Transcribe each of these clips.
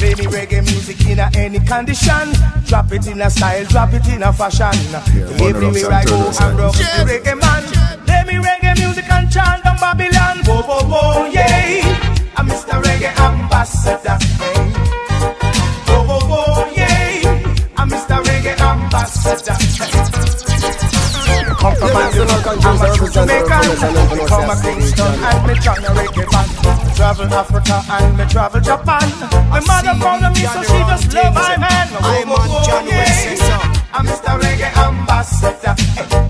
Play me reggae music in a any condition. Drop it in a style, drop it in a fashion. Yeah, Everywhere I go, I'm rock the reggae man. Play me reggae music and chant on Babylon. Bo bo bo, yeah. I'm Mr. Reggae Ambassador. Hey. bo bo, yeah. I'm Mr. Reggae Ambassador. I'm a true Jamaican. Come a Kingston and me join a reggae band travel Africa and me travel Japan. My mother called me so she just love my man. I'm on John yeah. I'm Mr. Reggae Ambassador.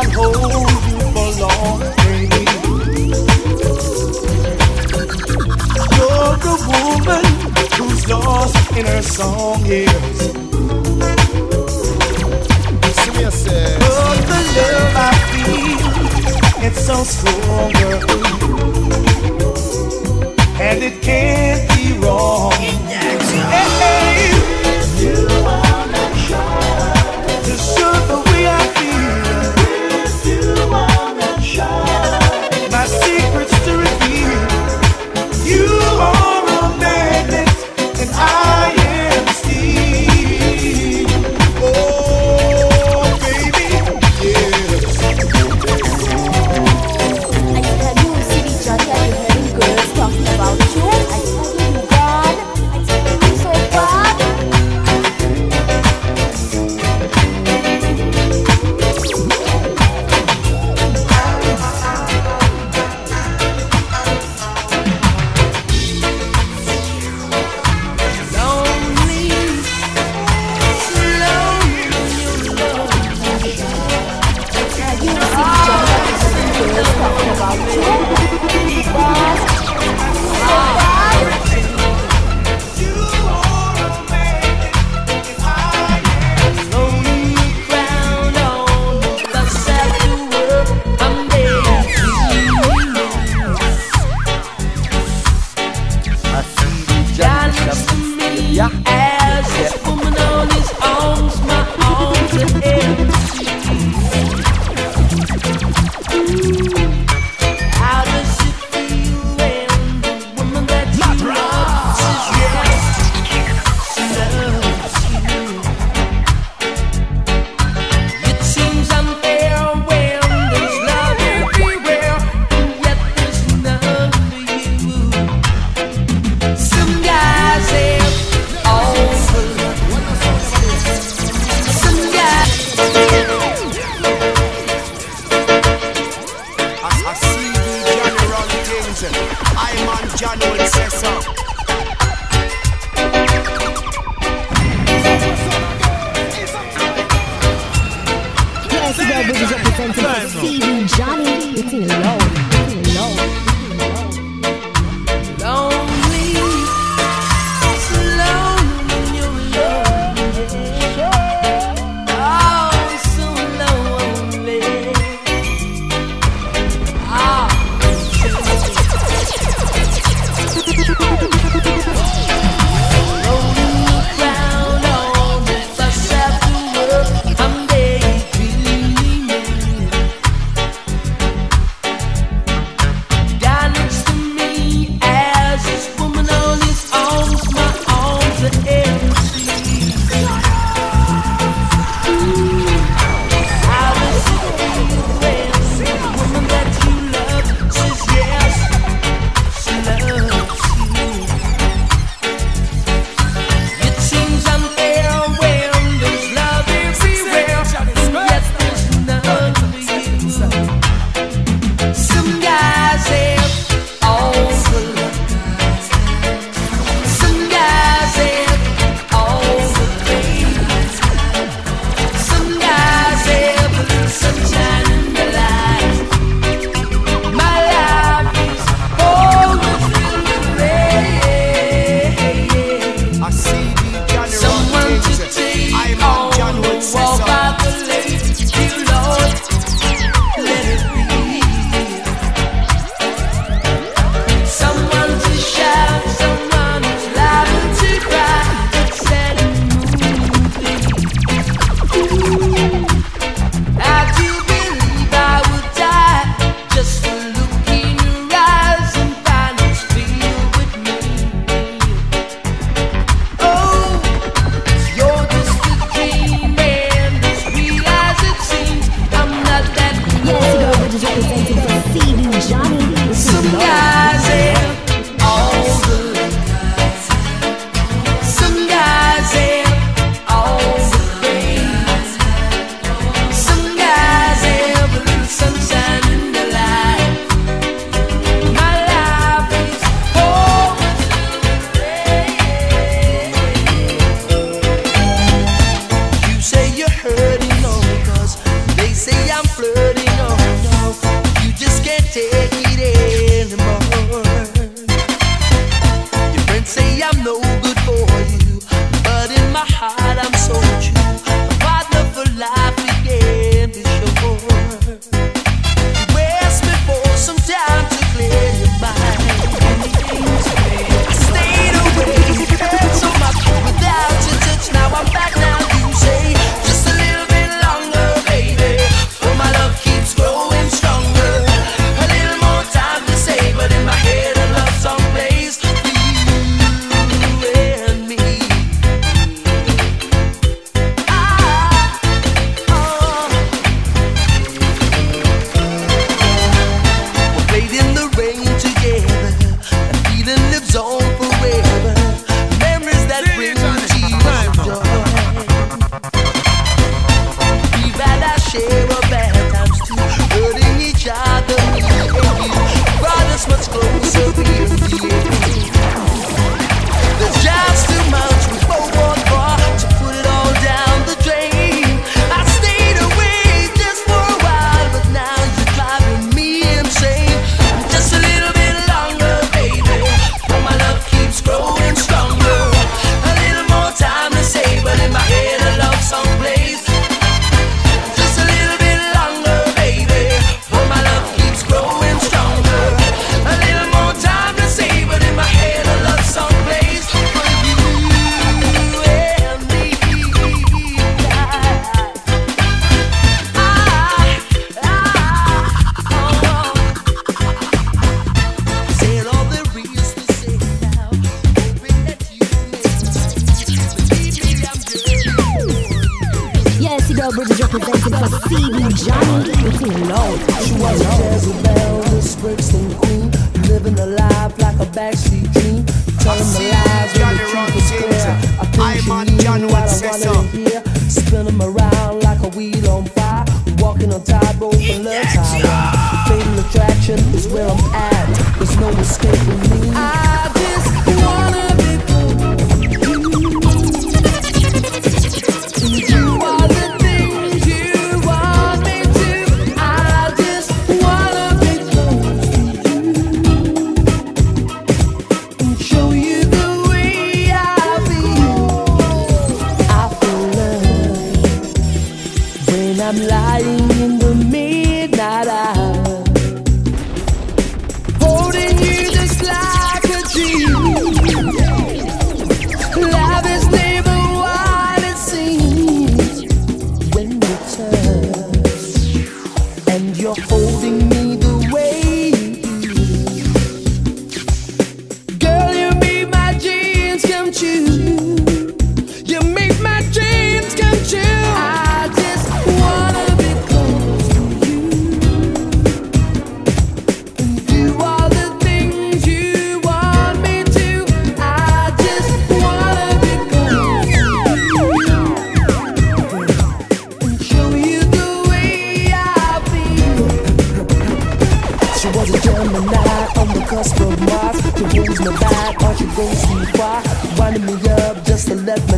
i hold you for long, baby. You're woman who's lost in her song, yes. But the love I feel, it's so stronger, and it can't be wrong.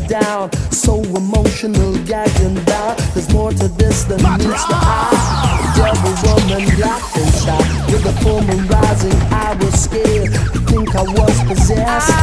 down. So emotional, gagging down. There's more to this than meets the eye. Devil woman locked inside. With the full moon rising, I was scared. I think I was possessed.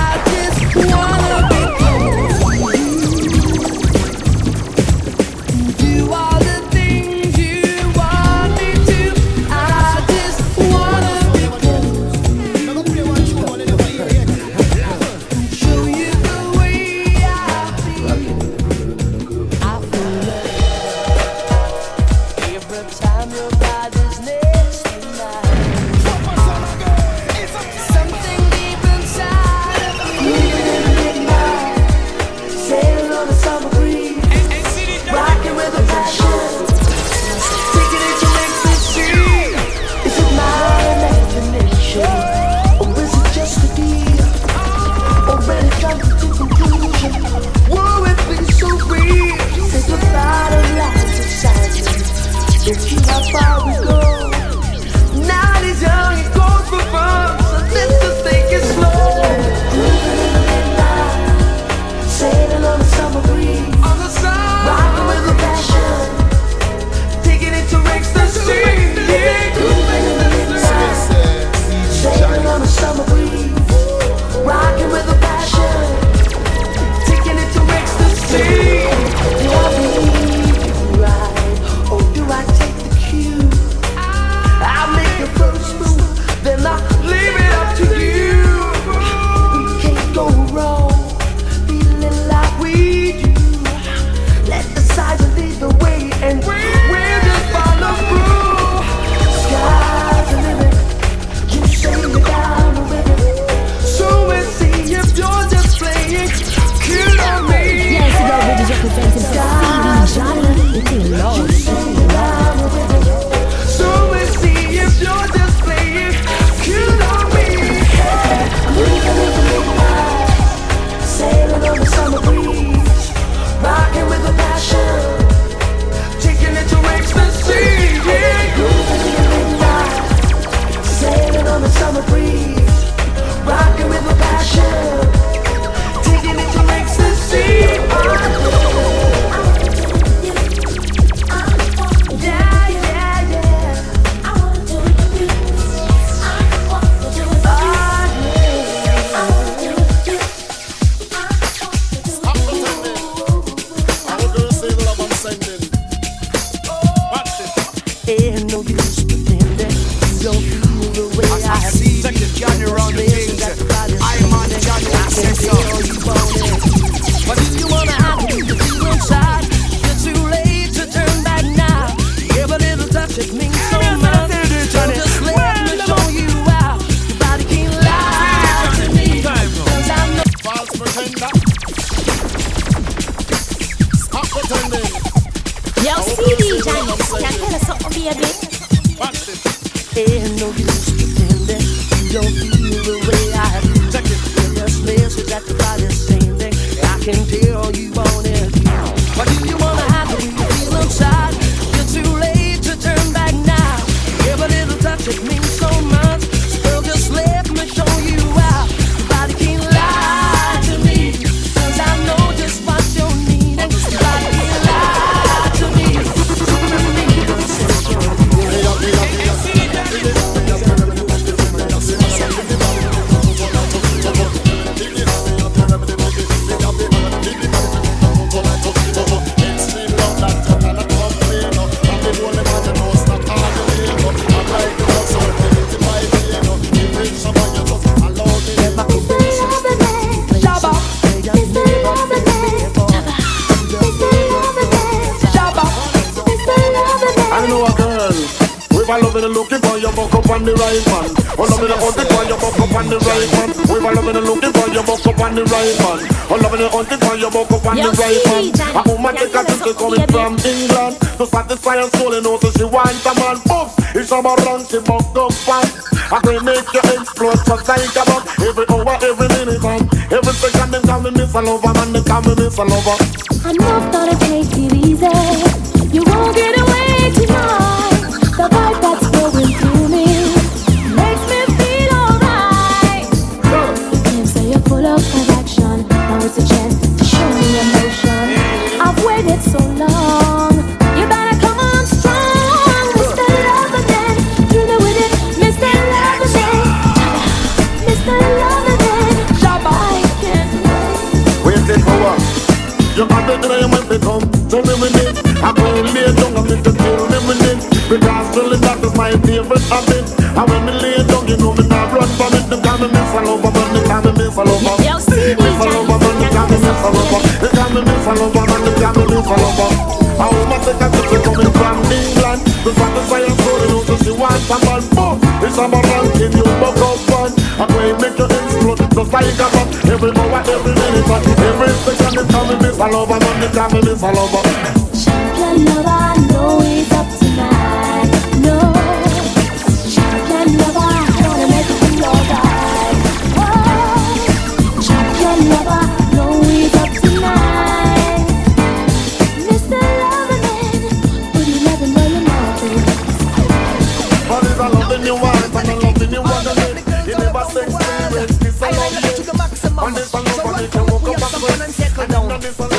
the right hand. All over the hunting for your up on the right hand. A woman take a sister coming from England. To satisfy her soul and also she wants a man. Boof, it's about run, she buck up fast. I can make you explode just like a. Every hour, every minute, man. Every second, they call me Miss Lover, man. They call me Miss Lover. I know I thought it takes you easy. evil habit. And when me lay down, you know me not run from it. Them call me miss all over, but they call me miss all over. Miss all over, but they call me miss all over. They call me miss all over, but they call me miss all over. I hope my second sister coming from England to satisfy her soul, you know, so she wants a man. Boom, it's a man, give you buck up one. I'm going to make you explode, just like a bomb. Every hour, every minute, every second, they call me miss all over, but they call me miss all over. Champion lover, I know it's this one, run it, and walk up and settle down.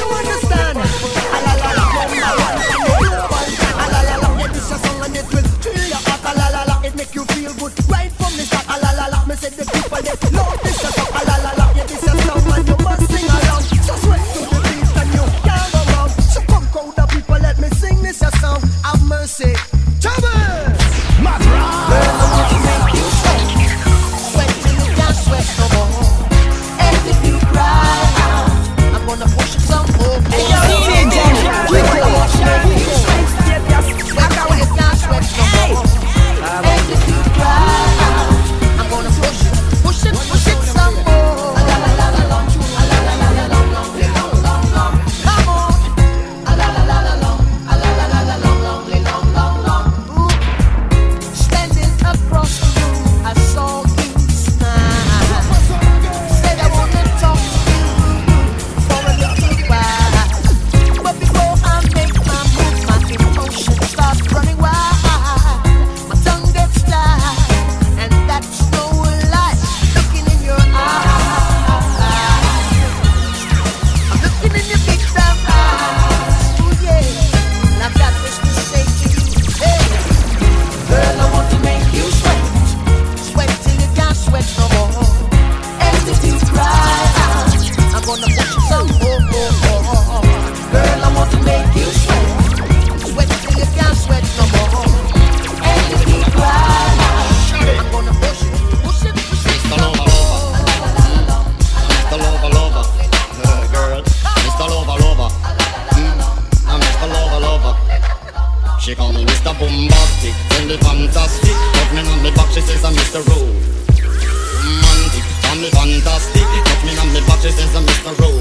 me fantastic. Catch me on the boxes as I miss the road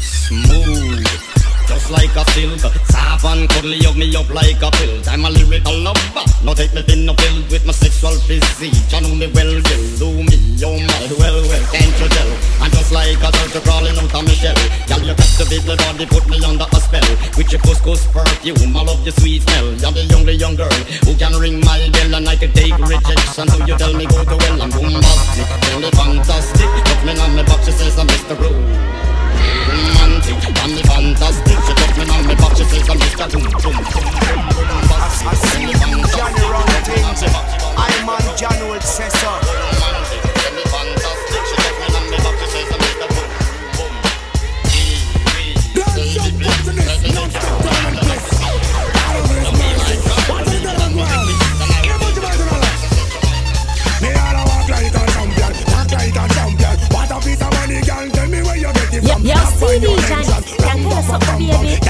Smooth. like a silk Soft and cuddly, hug me up like a pill I'm a lyrical lover, no take me thin, no filled with my sexual physique. You know me well, girl, do me, oh my, well, well, can't you tell? I'm just like a turtle crawling out of my shell. Girl, you captivate my body, put me under a spell. With your couscous perfume, I love your sweet smell. You're the only young girl who can ring my bell And I can take rejection, so you tell me go to hell I'm boombastic, really fantastic. Touch me on my box, she says I'm Mr. Roo and me fantastic She touch me on me back, she says I'm Mr. Boom Boom Fantastic, me fantastic Johnny Rounding, I'm on John Old Cesar so baby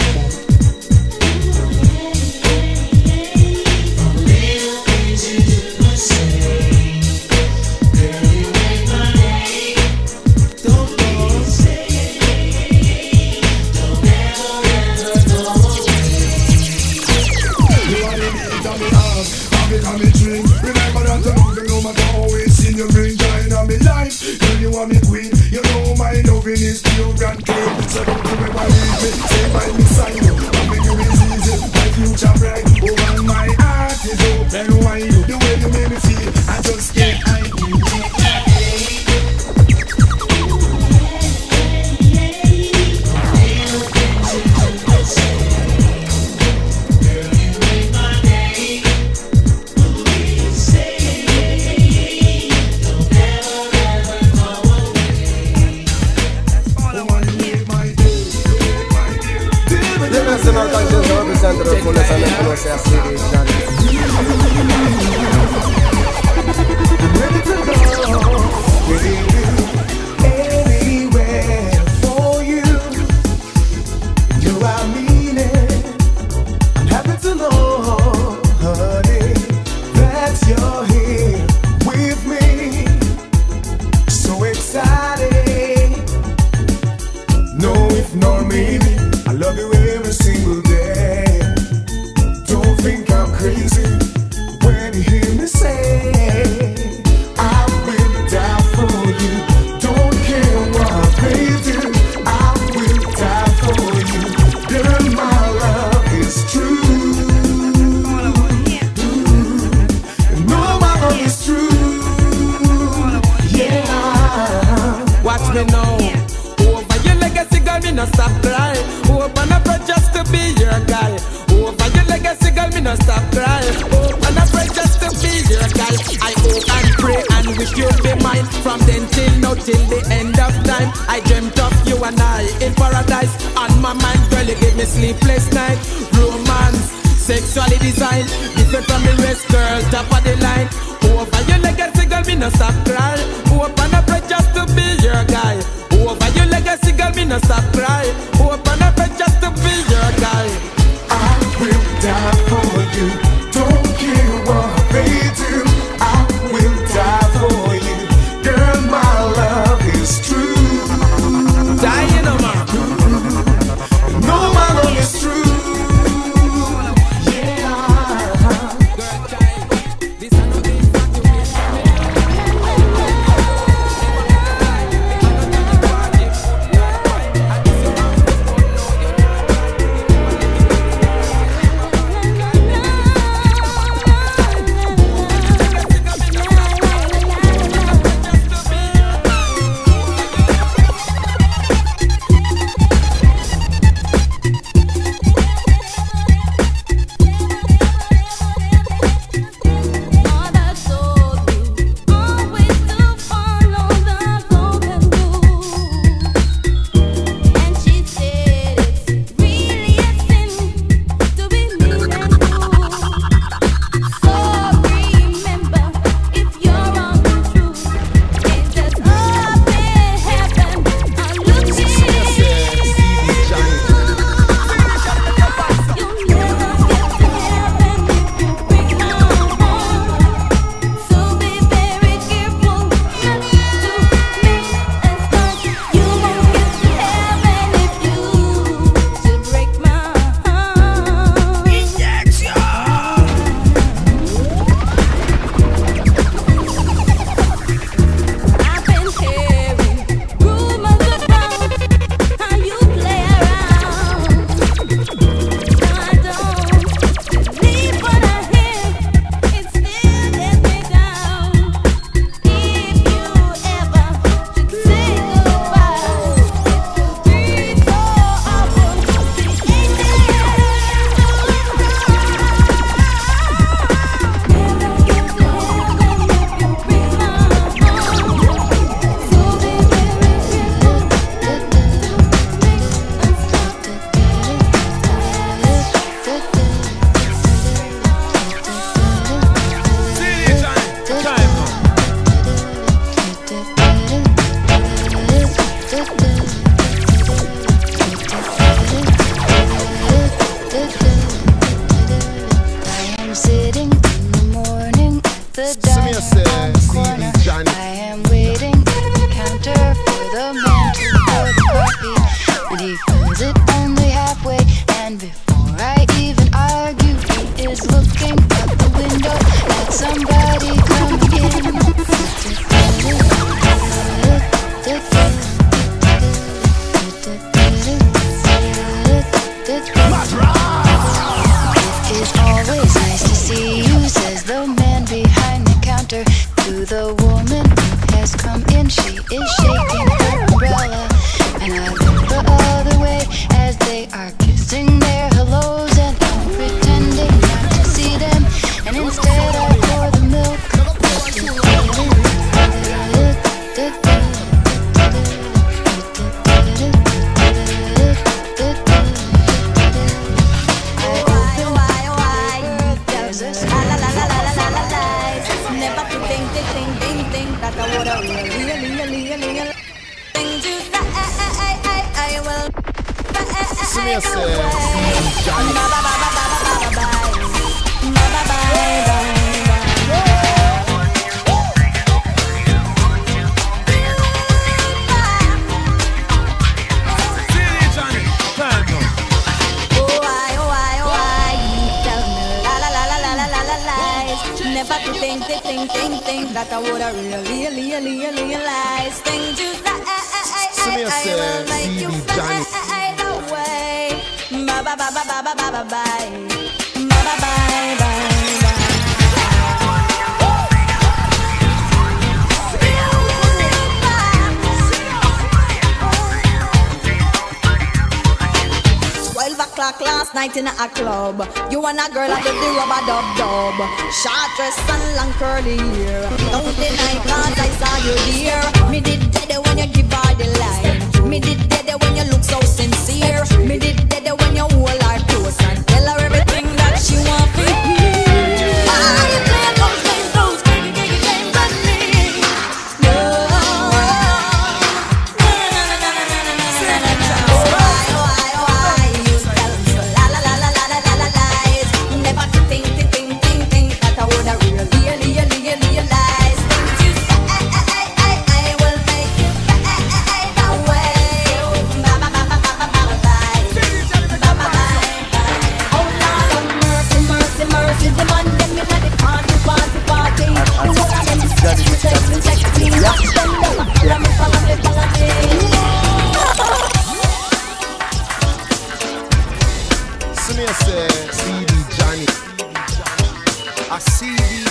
a club. You and a girl did the rubber dub dub. Short dress and long curly hair. Don't deny cause I saw you there. Me did dead when you give her the line. Me did dead when you look so sincere. Me did dead when you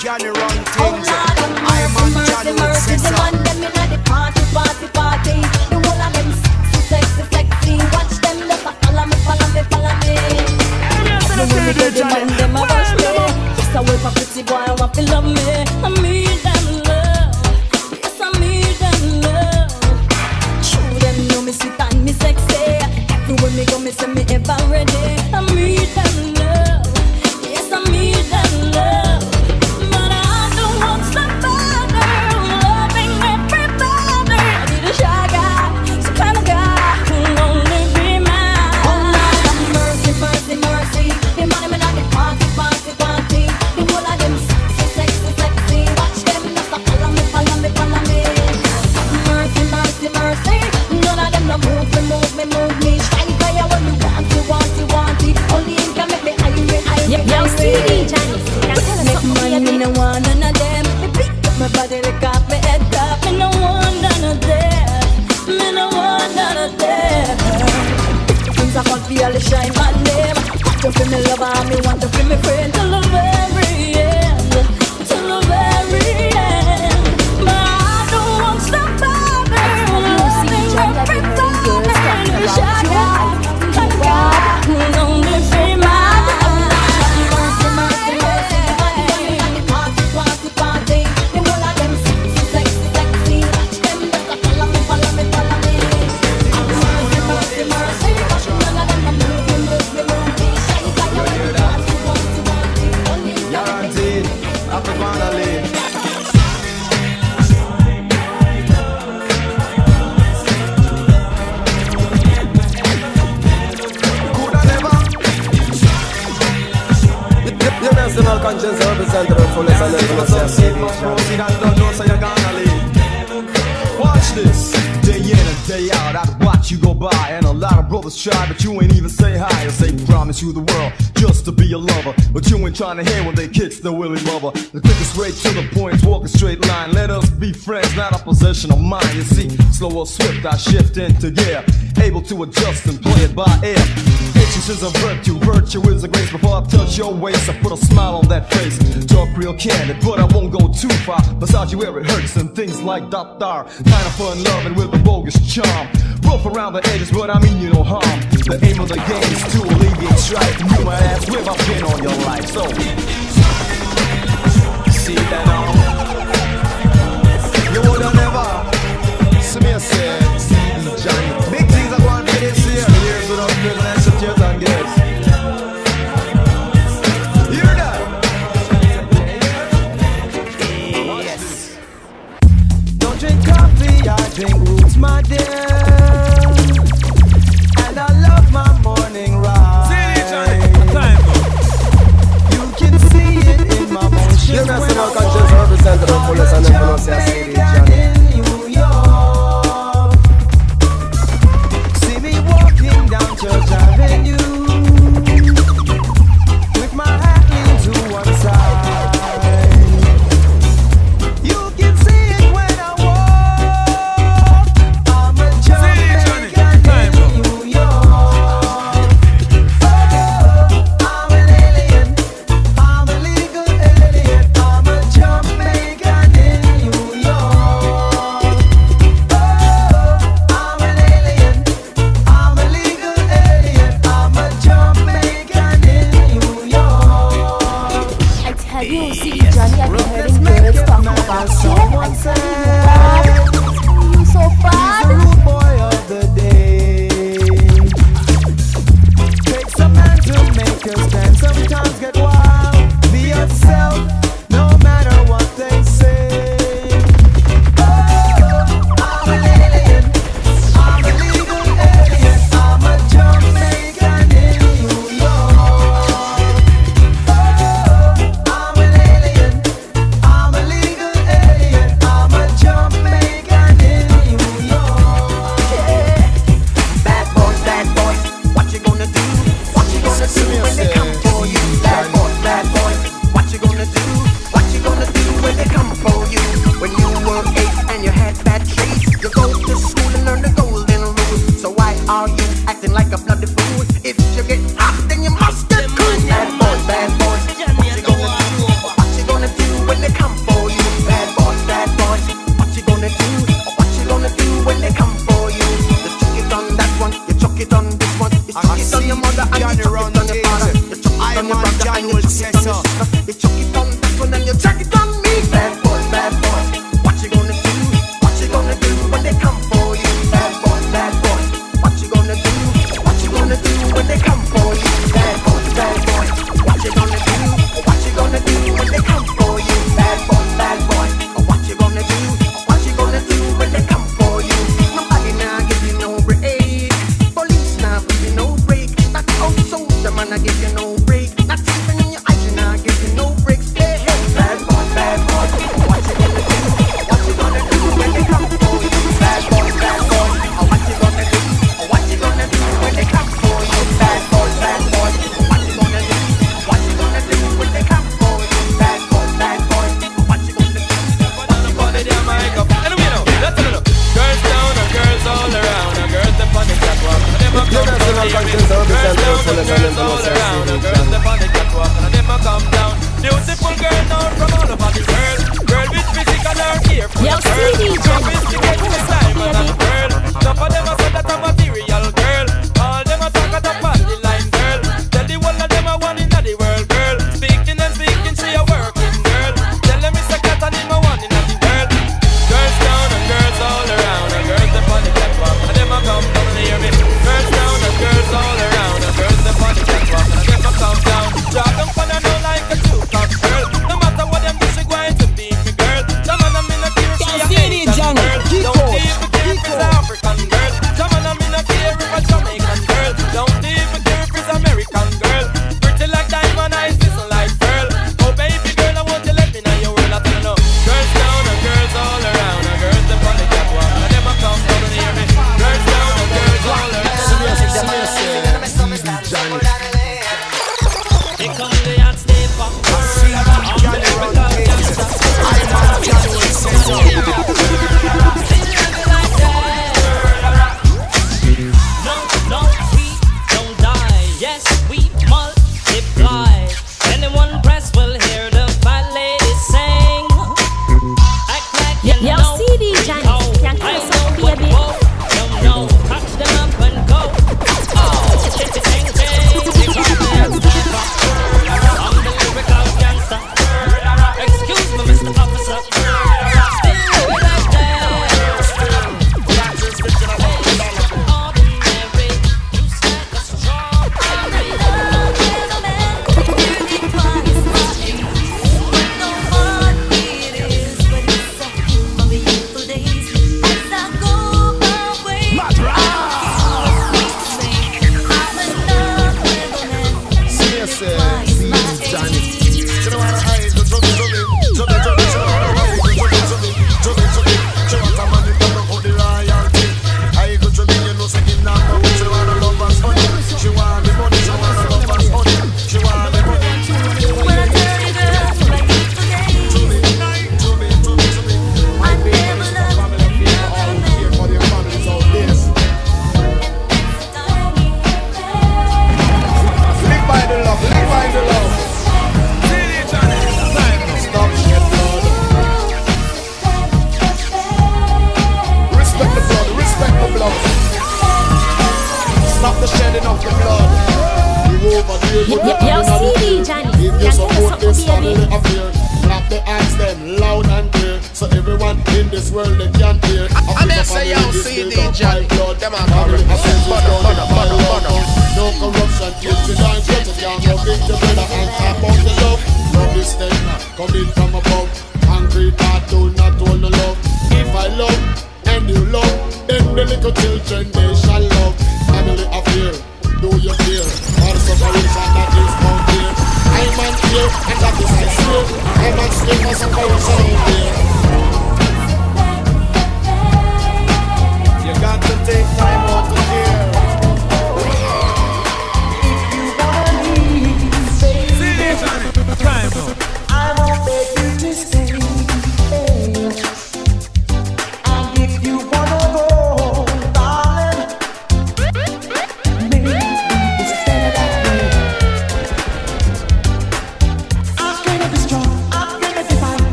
Johnny run Oh things. Lord I'm mercy, on mercy, Johnny with mercy. The six man them inna the party, party, party. The whole of them sexy, sexy, sexy. Watch them, them follow me, follow me, follow me. The way me do the man them a rush me. Yes, I wait for pretty boy, I want to love me. I need them Can't shine my name. To feel me lover, me want to feel me friend watch you go by, and a lot of brothers try, but you ain't even say hi. Or say promise you the world just to be a lover, but you ain't trying to hear when they kicks the willy lover. The quickest straight to the point, walk a straight line. Let us be friends, not a possession of mine. You see, slow or swift, I shift into gear, able to adjust and play it by ear. Patience is a virtue, virtue is a grace. Before I touch your waist, I put a smile on that face. Talk real candid, but I won't go too far. Massage you where it hurts and things like are kind of fun loving with a bogus charm. Rough around the edges, but I mean you no harm. The aim of the game is to alleviate strife. And you might ask where I've been all your life. So, see that now. You woulda never. See me Johnny. Big things are going for this year. Years without privilege, and tears and gears. Hear that? Yes. Don't drink coffee, I drink roots, my dear. Comenzando a conocer así yourself,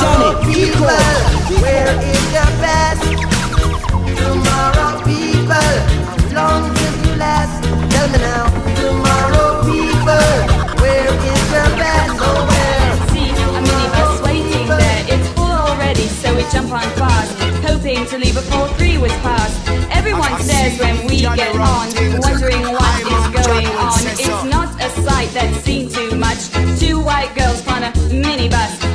Johnny, people, where is the best? Tomorrow, people, how long will you last? Tell me now. Tomorrow, people, where is the best? Oh. See, a minibus waiting there. It's full already, so we jump on fast, hoping to leave before three was past. Everyone stares when we get on, wondering what is going on. It's not a sight that's seen too much. Two white girls on a minibus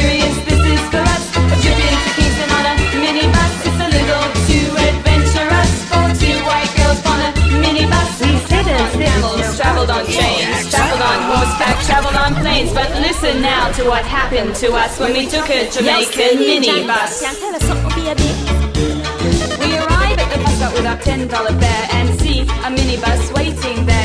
experience. This is for us. A trip Kingston on a minibus. It's a little too adventurous for two white girls on a minibus. We've on camels, traveled on trains, traveled on horseback, traveled on planes. But listen now to what happened to us when we took a Jamaican minibus. We arrive at the bus stop with our ten dollar fare and see a minibus waiting there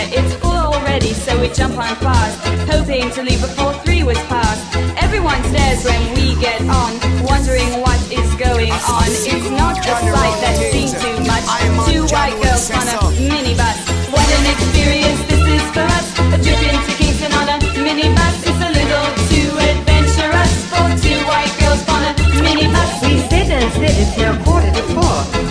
ready, so we jump on fast, hoping to leave before three was past. Everyone stares when we get on, wondering what is going on. It's not a sight that seen too much. Two white girls on a minibus. What an experience this is for us. A trip into Kingston on a minibus. It's a little too adventurous for two white girls on a minibus. We sit and sit until quarter.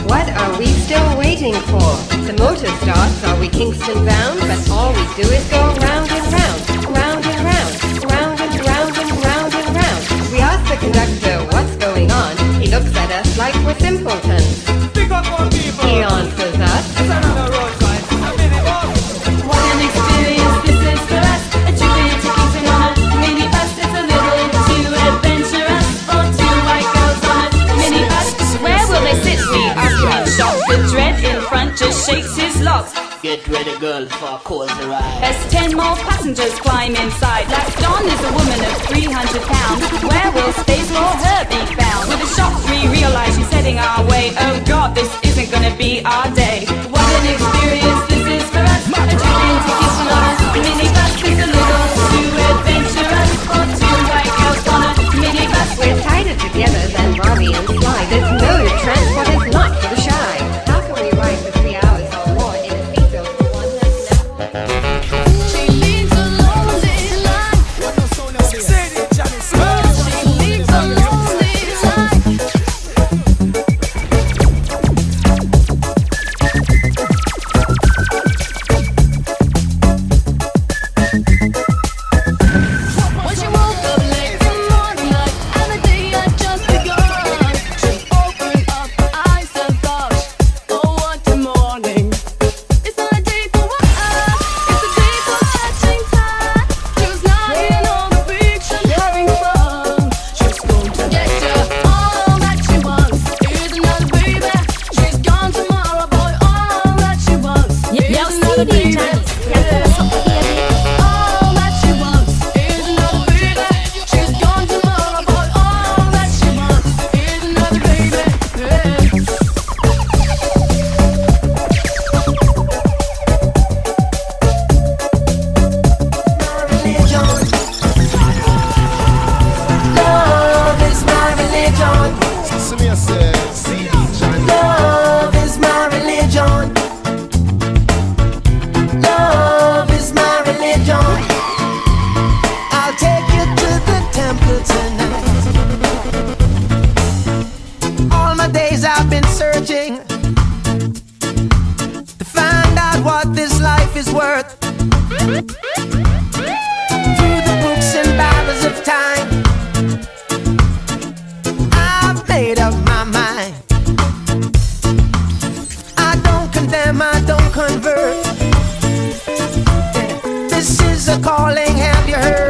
What are we still waiting for? The motor starts, are we Kingston bound? But all we do is go round and round, round and round, round and round and round and round. We ask the conductor what's going on. He looks at us like we're simpletons. He answers us. shakes his locks. Get ready, girl, for a cozy ride. As ten more passengers climb inside, like Dawn is a woman of 300 pounds. Where will space for her be found? With a shock, we realize she's heading our way. Oh God, this isn't gonna be our day. calling, have you heard?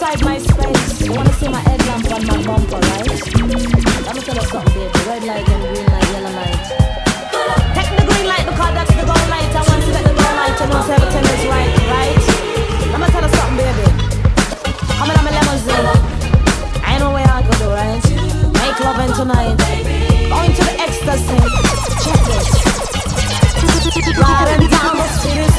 inside my space. You wanna see my headlamp on my bumper, right? Let me tell you something, baby. Red light and green light, yellow light. Take the green light because that's the gold light. I want to get the gold light. You know, everything is right, right? Let me tell you something, baby. I'm in my limousine. Eh? I know where I go, do, right? Make love and tonight. Going to the ecstasy. Check it. Riding down the street.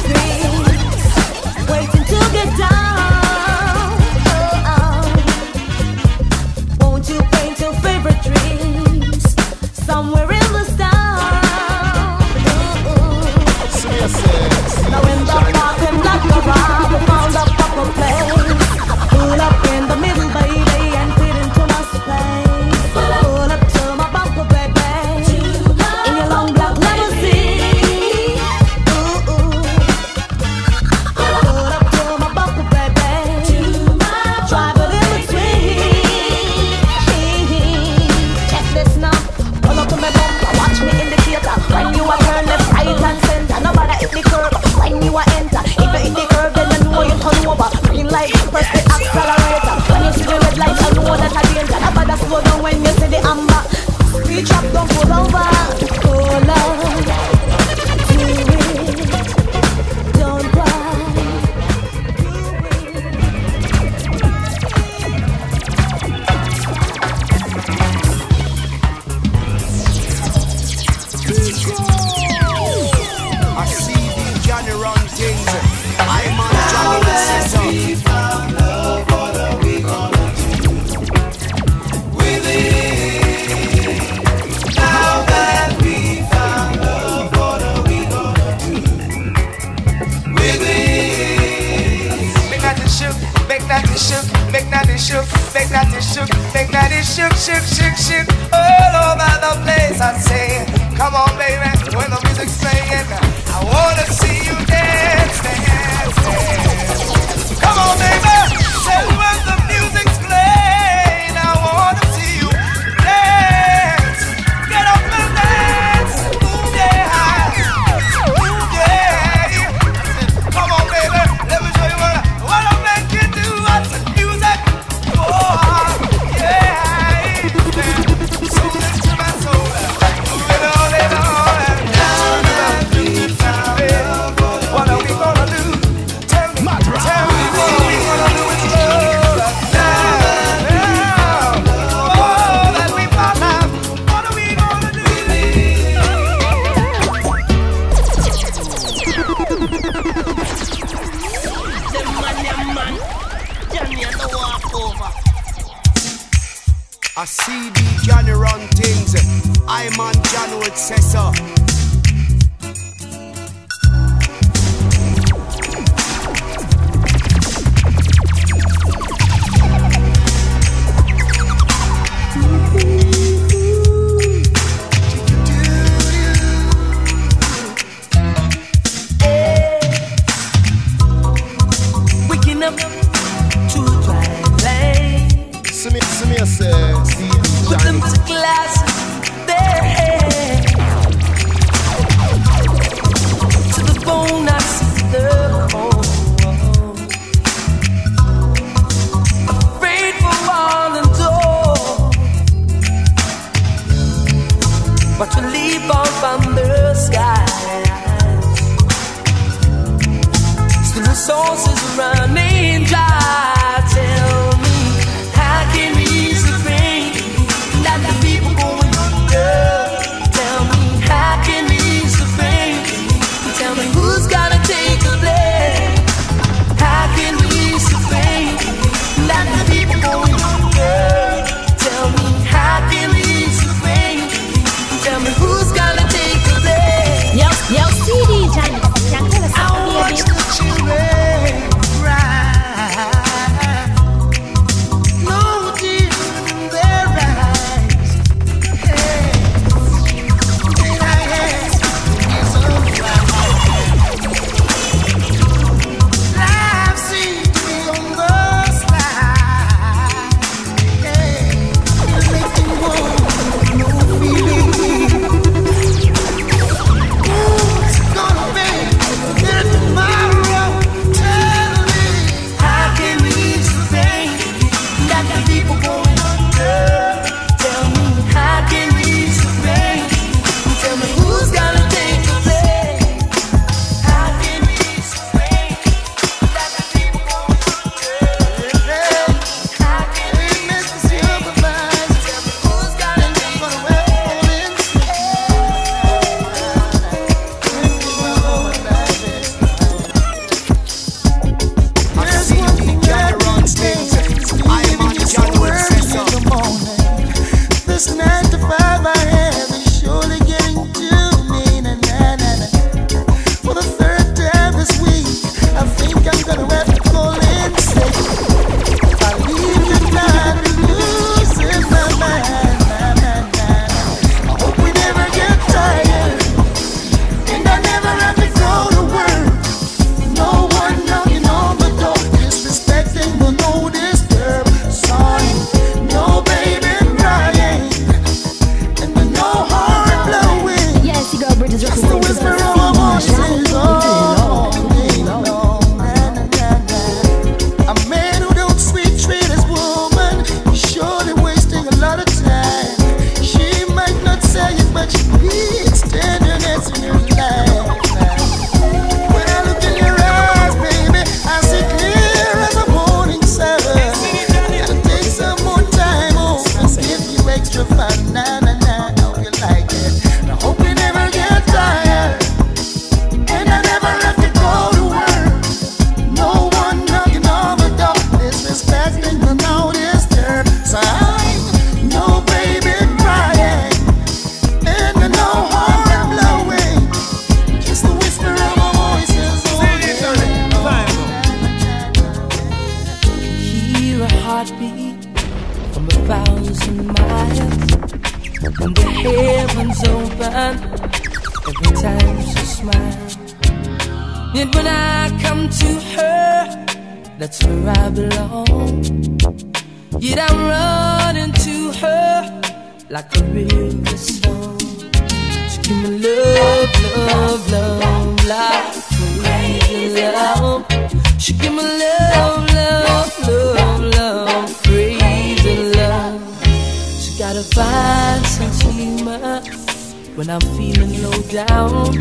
When I'm feeling low down.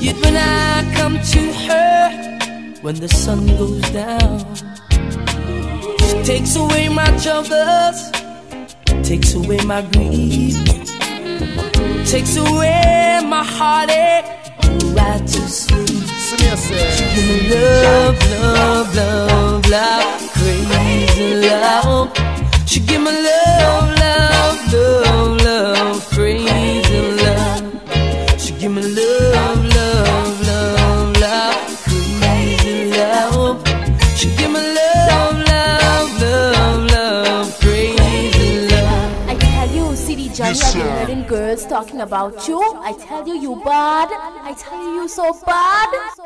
Yet when I come to her, when the sun goes down, she takes away my troubles, takes away my grief, takes away my heartache, right to sleep. She give me love, love, love, love, crazy love. She give me love, love, talking about you. I tell you, you bad. I tell you, you so bad.